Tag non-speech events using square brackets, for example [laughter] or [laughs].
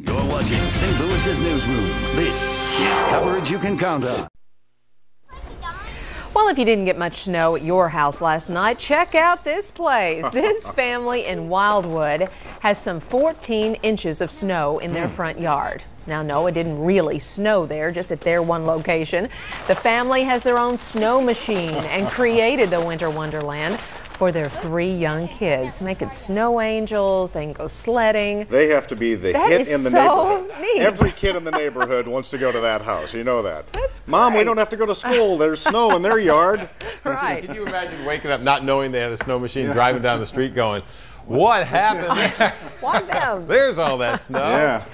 News Newsroom. This is coverage you can count on. Well, if you didn't get much snow at your house last night, check out this place. This [laughs] family in Wildwood has some 14 inches of snow in their hmm. front yard. Now, no, it didn't really snow there, just at their one location. The family has their own snow machine and created the Winter Wonderland for their three young kids. Making snow angels, they can go sledding. They have to be the That hit is in the so neighborhood. neat. Every kid in the neighborhood wants to go to that house. You know that. That's Mom, we don't have to go to school. There's snow in their yard. [laughs] Right. Can you imagine waking up not knowing they had a snow machine, driving down the street going, what happened? [laughs] Why [laughs] them? There's all that snow. Yeah.